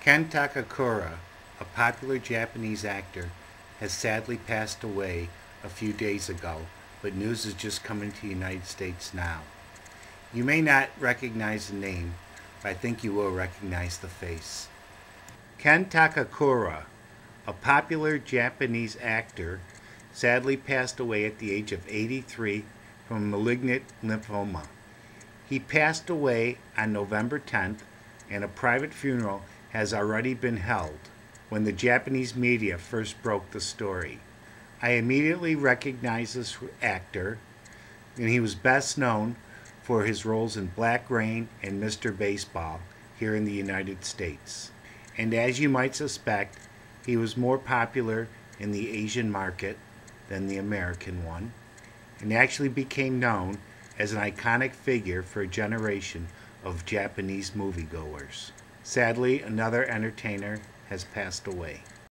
Ken Takakura, a popular Japanese actor, has sadly passed away a few days ago, but news is just coming to the United States now. You may not recognize the name, but I think you will recognize the face. Ken Takakura, a popular Japanese actor, sadly passed away at the age of 83 from malignant lymphoma. He passed away on November 10th, and a private funeral has already been held when the Japanese media first broke the story. I immediately recognized this actor, and he was best known for his roles in Black Rain and Mr. Baseball here in the United States. And as you might suspect, he was more popular in the Asian market than the American one, and actually became known as an iconic figure for a generation of Japanese moviegoers. Sadly, another entertainer has passed away.